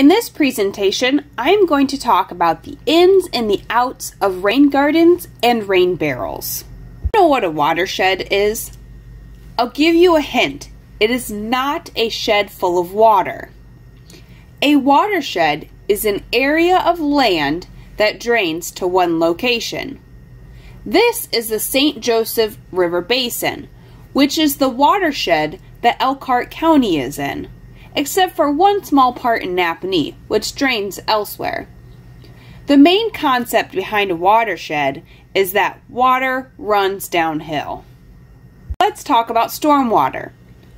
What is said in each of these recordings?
In this presentation, I am going to talk about the ins and the outs of rain gardens and rain barrels. You know what a watershed is? I'll give you a hint. It is not a shed full of water. A watershed is an area of land that drains to one location. This is the St. Joseph River Basin, which is the watershed that Elkhart County is in except for one small part in Nappanee, which drains elsewhere. The main concept behind a watershed is that water runs downhill. Let's talk about stormwater.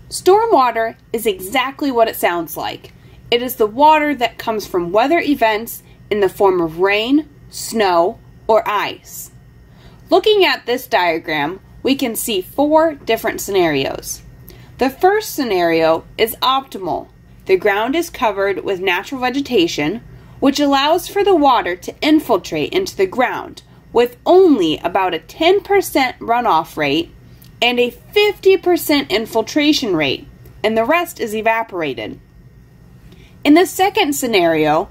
Stormwater is exactly what it sounds like. It is the water that comes from weather events in the form of rain, snow, or ice. Looking at this diagram, we can see four different scenarios. The first scenario is optimal. The ground is covered with natural vegetation, which allows for the water to infiltrate into the ground with only about a 10% runoff rate and a 50% infiltration rate, and the rest is evaporated. In the second scenario,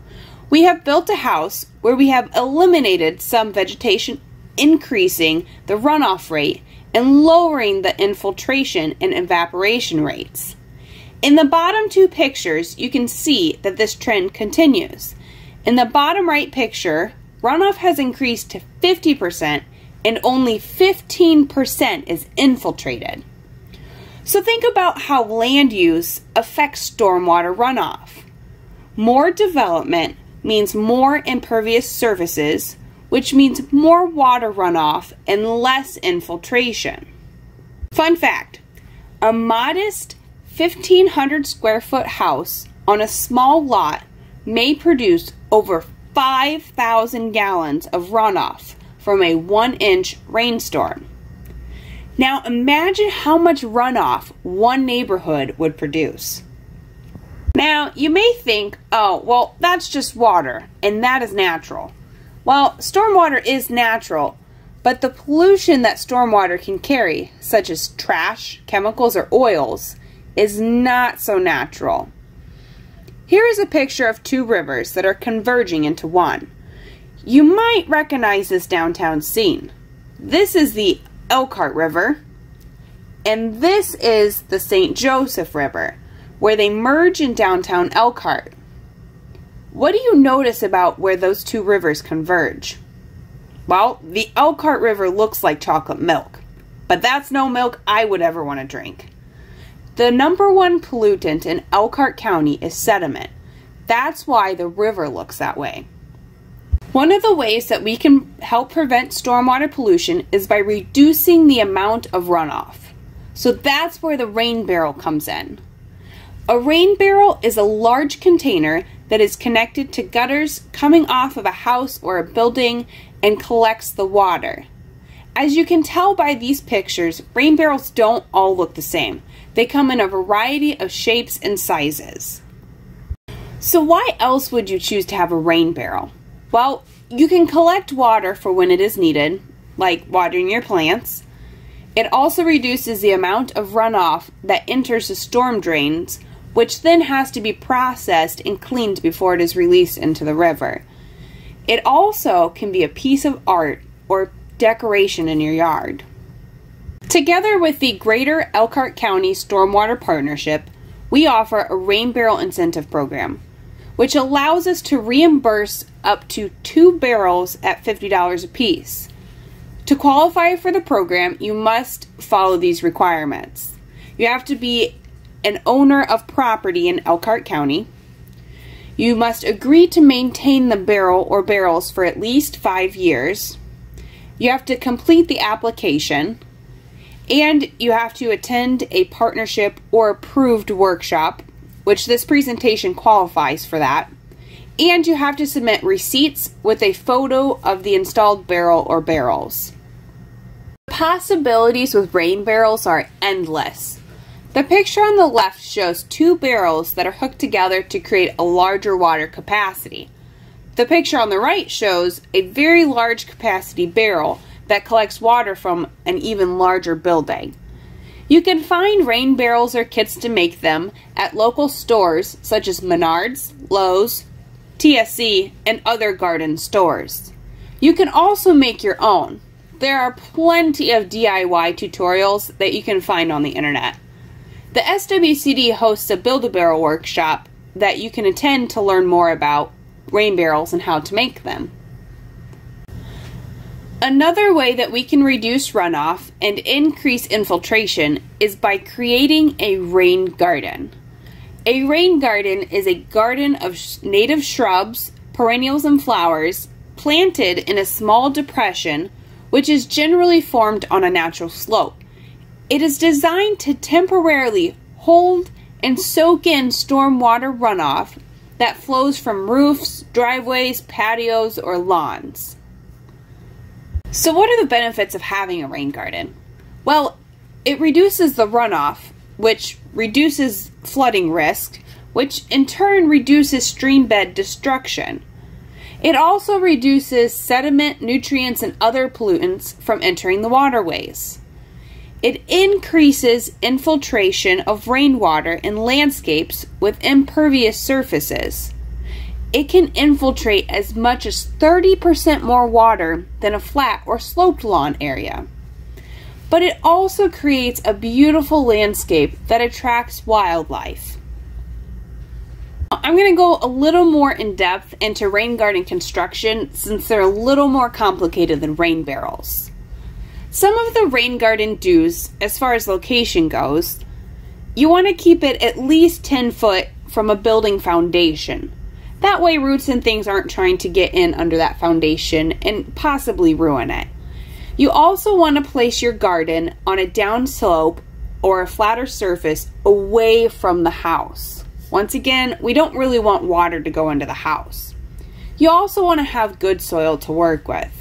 we have built a house where we have eliminated some vegetation, increasing the runoff rate and lowering the infiltration and evaporation rates. In the bottom two pictures, you can see that this trend continues. In the bottom right picture, runoff has increased to 50% and only 15% is infiltrated. So think about how land use affects stormwater runoff. More development means more impervious surfaces, which means more water runoff and less infiltration. Fun fact a modest 1,500 square foot house on a small lot may produce over 5,000 gallons of runoff from a one inch rainstorm. Now imagine how much runoff one neighborhood would produce. Now, you may think, oh, well, that's just water, and that is natural. Well, stormwater is natural, but the pollution that stormwater can carry, such as trash, chemicals, or oils, is not so natural. Here is a picture of two rivers that are converging into one. You might recognize this downtown scene. This is the Elkhart River, and this is the St. Joseph River, where they merge in downtown Elkhart. What do you notice about where those two rivers converge? Well, the Elkhart River looks like chocolate milk, but that's no milk I would ever want to drink. The number one pollutant in Elkhart County is sediment. That's why the river looks that way. One of the ways that we can help prevent stormwater pollution is by reducing the amount of runoff. So that's where the rain barrel comes in. A rain barrel is a large container that is connected to gutters coming off of a house or a building and collects the water. As you can tell by these pictures, rain barrels don't all look the same. They come in a variety of shapes and sizes. So why else would you choose to have a rain barrel? Well, you can collect water for when it is needed, like watering your plants. It also reduces the amount of runoff that enters the storm drains which then has to be processed and cleaned before it is released into the river. It also can be a piece of art or decoration in your yard. Together with the Greater Elkhart County Stormwater Partnership, we offer a rain barrel incentive program, which allows us to reimburse up to two barrels at $50 apiece. To qualify for the program, you must follow these requirements. You have to be an owner of property in Elkhart County. You must agree to maintain the barrel or barrels for at least five years. You have to complete the application. And you have to attend a partnership or approved workshop, which this presentation qualifies for that. And you have to submit receipts with a photo of the installed barrel or barrels. The possibilities with rain barrels are endless. The picture on the left shows two barrels that are hooked together to create a larger water capacity. The picture on the right shows a very large capacity barrel that collects water from an even larger building. You can find rain barrels or kits to make them at local stores such as Menards, Lowe's, TSC, and other garden stores. You can also make your own. There are plenty of DIY tutorials that you can find on the internet. The SWCD hosts a Build-A-Barrel workshop that you can attend to learn more about rain barrels and how to make them. Another way that we can reduce runoff and increase infiltration is by creating a rain garden. A rain garden is a garden of native shrubs, perennials, and flowers planted in a small depression which is generally formed on a natural slope. It is designed to temporarily hold and soak in stormwater runoff that flows from roofs, driveways, patios, or lawns. So what are the benefits of having a rain garden? Well, it reduces the runoff, which reduces flooding risk, which in turn reduces stream bed destruction. It also reduces sediment, nutrients, and other pollutants from entering the waterways. It increases infiltration of rainwater in landscapes with impervious surfaces it can infiltrate as much as 30% more water than a flat or sloped lawn area. But it also creates a beautiful landscape that attracts wildlife. I'm going to go a little more in depth into rain garden construction since they're a little more complicated than rain barrels. Some of the rain garden do's, as far as location goes, you want to keep it at least 10 foot from a building foundation. That way roots and things aren't trying to get in under that foundation and possibly ruin it. You also want to place your garden on a down slope or a flatter surface away from the house. Once again, we don't really want water to go into the house. You also want to have good soil to work with.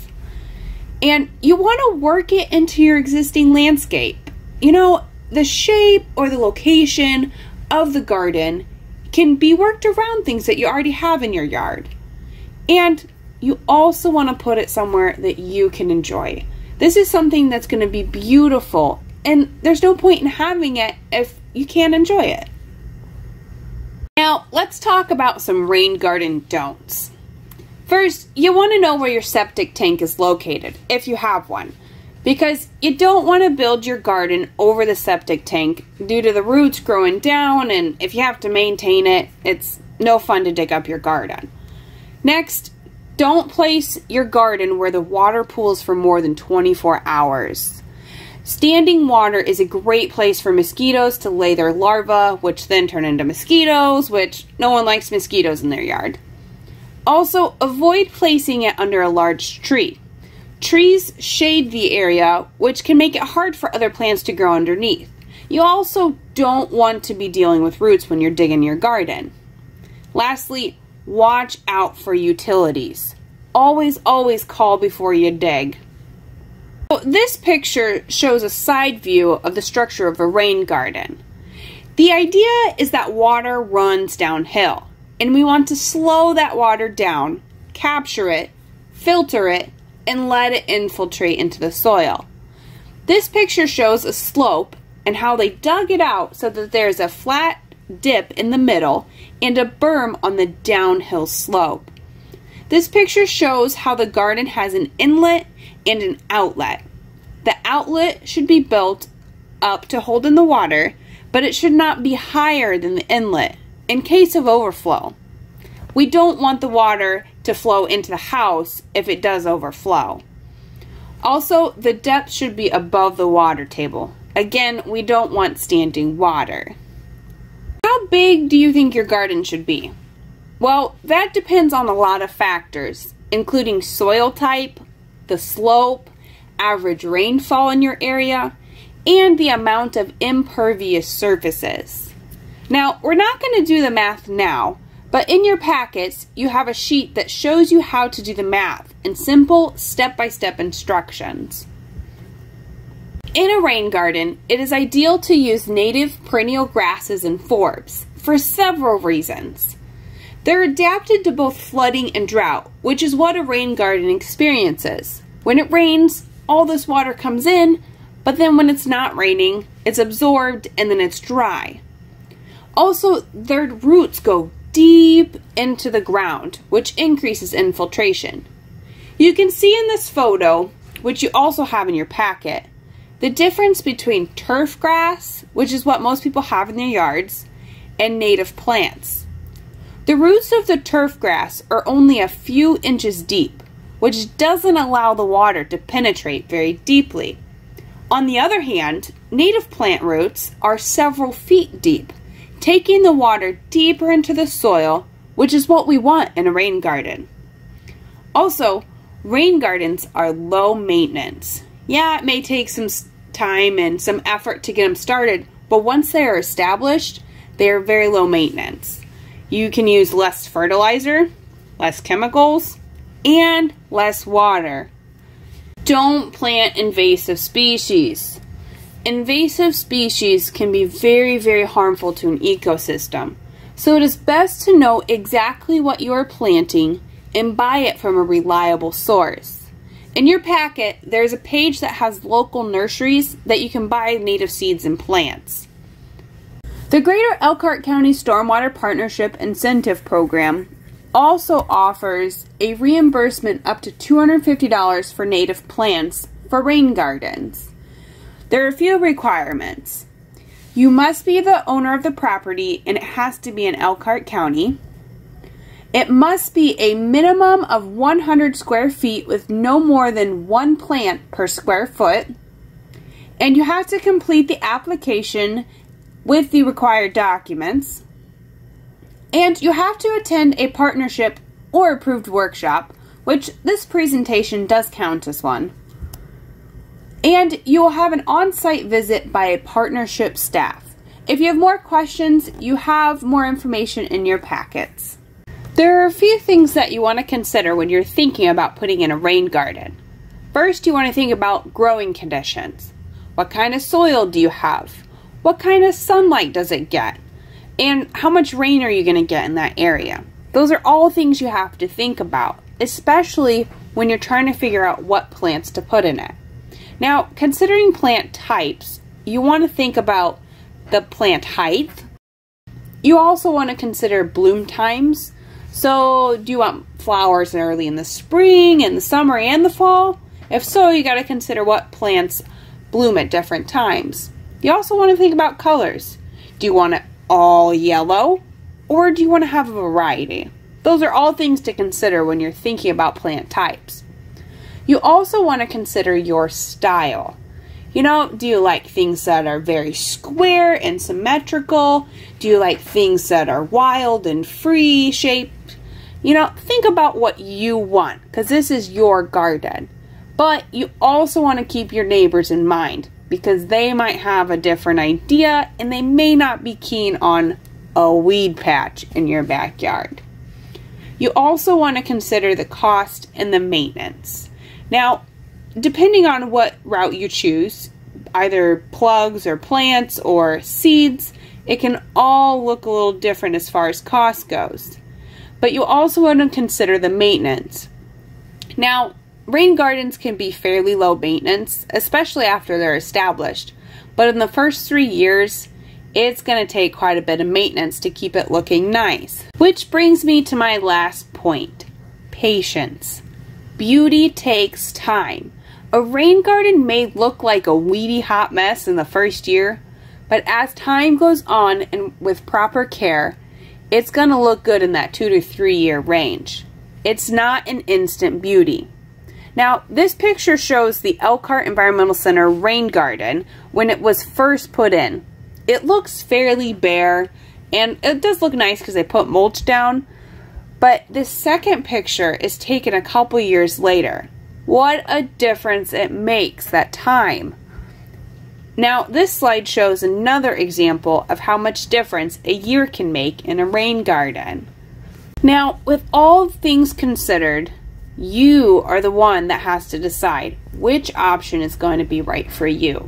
And you want to work it into your existing landscape. You know, the shape or the location of the garden can be worked around things that you already have in your yard. And you also want to put it somewhere that you can enjoy. This is something that's going to be beautiful, and there's no point in having it if you can't enjoy it. Now, let's talk about some rain garden don'ts. First, you want to know where your septic tank is located, if you have one because you don't want to build your garden over the septic tank due to the roots growing down and if you have to maintain it, it's no fun to dig up your garden. Next, don't place your garden where the water pools for more than 24 hours. Standing water is a great place for mosquitoes to lay their larvae, which then turn into mosquitoes, which no one likes mosquitoes in their yard. Also, avoid placing it under a large tree. Trees shade the area, which can make it hard for other plants to grow underneath. You also don't want to be dealing with roots when you're digging your garden. Lastly, watch out for utilities. Always, always call before you dig. So this picture shows a side view of the structure of a rain garden. The idea is that water runs downhill, and we want to slow that water down, capture it, filter it, and let it infiltrate into the soil. This picture shows a slope and how they dug it out so that there's a flat dip in the middle and a berm on the downhill slope. This picture shows how the garden has an inlet and an outlet. The outlet should be built up to hold in the water, but it should not be higher than the inlet in case of overflow. We don't want the water to flow into the house if it does overflow. Also, the depth should be above the water table. Again, we don't want standing water. How big do you think your garden should be? Well, that depends on a lot of factors, including soil type, the slope, average rainfall in your area, and the amount of impervious surfaces. Now, we're not going to do the math now, but in your packets, you have a sheet that shows you how to do the math in simple step-by-step -step instructions. In a rain garden, it is ideal to use native perennial grasses and forbs for several reasons. They're adapted to both flooding and drought, which is what a rain garden experiences. When it rains, all this water comes in, but then when it's not raining, it's absorbed and then it's dry. Also, their roots go deep into the ground, which increases infiltration. You can see in this photo, which you also have in your packet, the difference between turf grass, which is what most people have in their yards, and native plants. The roots of the turf grass are only a few inches deep, which doesn't allow the water to penetrate very deeply. On the other hand, native plant roots are several feet deep, taking the water deeper into the soil, which is what we want in a rain garden. Also, rain gardens are low maintenance. Yeah, it may take some time and some effort to get them started, but once they are established, they are very low maintenance. You can use less fertilizer, less chemicals, and less water. Don't plant invasive species. Invasive species can be very, very harmful to an ecosystem. So it is best to know exactly what you are planting and buy it from a reliable source. In your packet, there's a page that has local nurseries that you can buy native seeds and plants. The Greater Elkhart County Stormwater Partnership Incentive Program also offers a reimbursement up to $250 for native plants for rain gardens. There are a few requirements. You must be the owner of the property and it has to be in Elkhart County. It must be a minimum of 100 square feet with no more than one plant per square foot. And you have to complete the application with the required documents. And you have to attend a partnership or approved workshop, which this presentation does count as one. And you will have an on-site visit by a partnership staff. If you have more questions, you have more information in your packets. There are a few things that you want to consider when you're thinking about putting in a rain garden. First, you want to think about growing conditions. What kind of soil do you have? What kind of sunlight does it get? And how much rain are you going to get in that area? Those are all things you have to think about, especially when you're trying to figure out what plants to put in it. Now, considering plant types, you want to think about the plant height. You also want to consider bloom times. So, do you want flowers early in the spring, in the summer, and the fall? If so, you got to consider what plants bloom at different times. You also want to think about colors. Do you want it all yellow or do you want to have a variety? Those are all things to consider when you're thinking about plant types. You also want to consider your style. You know, do you like things that are very square and symmetrical? Do you like things that are wild and free shaped? You know, think about what you want because this is your garden. But you also want to keep your neighbors in mind because they might have a different idea and they may not be keen on a weed patch in your backyard. You also want to consider the cost and the maintenance. Now, depending on what route you choose, either plugs or plants or seeds, it can all look a little different as far as cost goes. But you also want to consider the maintenance. Now, Rain gardens can be fairly low maintenance, especially after they're established, but in the first three years, it's going to take quite a bit of maintenance to keep it looking nice. Which brings me to my last point patience. Beauty takes time. A rain garden may look like a weedy hot mess in the first year, but as time goes on and with proper care, it's going to look good in that two to three year range. It's not an instant beauty. Now, this picture shows the Elkhart Environmental Center rain garden when it was first put in. It looks fairly bare, and it does look nice because they put mulch down, but the second picture is taken a couple years later. What a difference it makes, that time. Now, this slide shows another example of how much difference a year can make in a rain garden. Now, with all things considered, you are the one that has to decide which option is going to be right for you.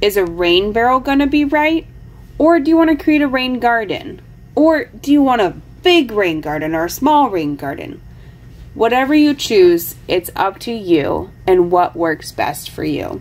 Is a rain barrel going to be right? Or do you want to create a rain garden? Or do you want a big rain garden or a small rain garden? Whatever you choose, it's up to you and what works best for you.